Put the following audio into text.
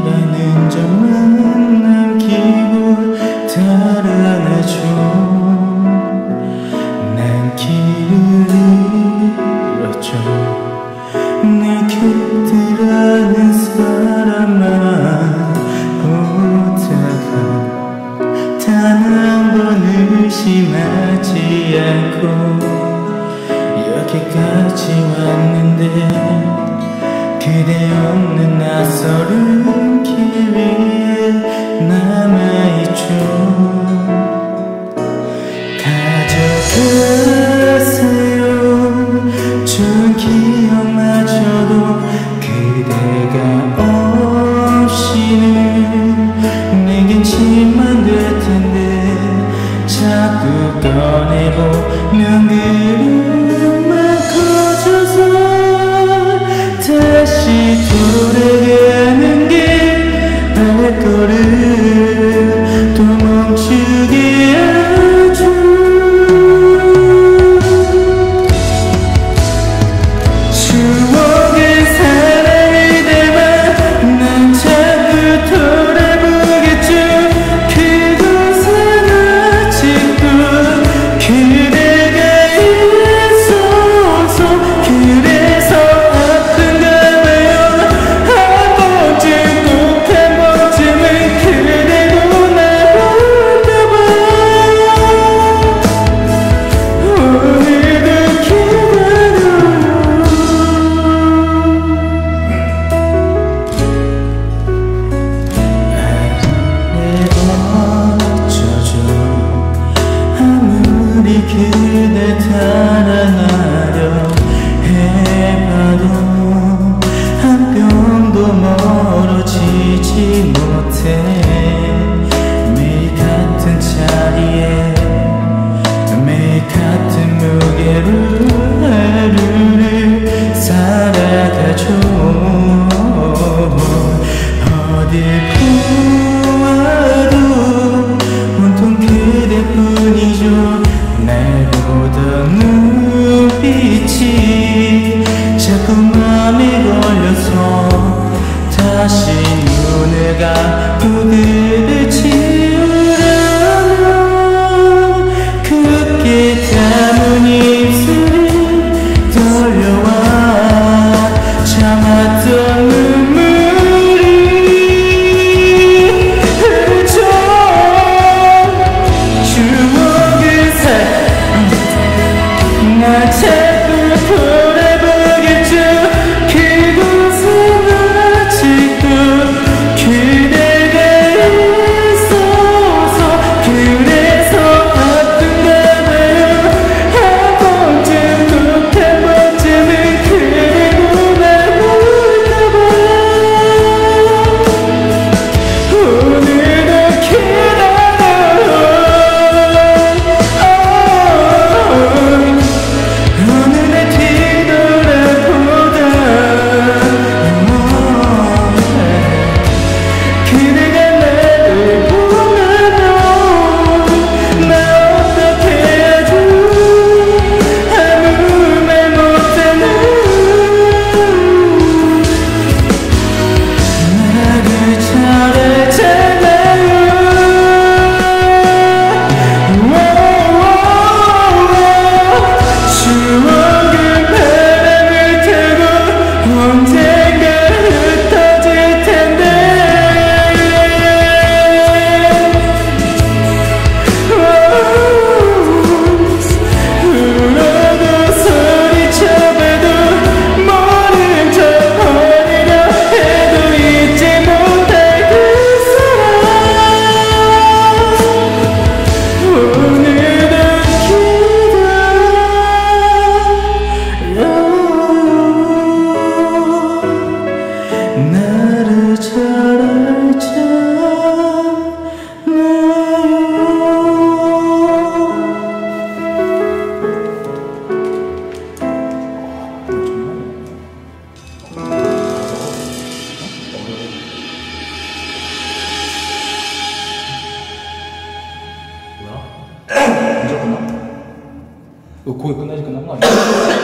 너라는 점만 남기고 달아나줘. 난 길을 잃었죠 내 곁이라는 사람만 보다가 단 한 번 의심하지 않고 여기까지 왔는데 그대 없는 낯설은 떠내보면 그리 달아나려 해봐도 한 뼘도 멀어지지 못해. 매일 같은 자리에 매일 같은 무게를 살아가죠 있는지 자꾸 맘에 걸려서 다시 눈을 감고 그 공연 끝나지 끝난 거 아니야?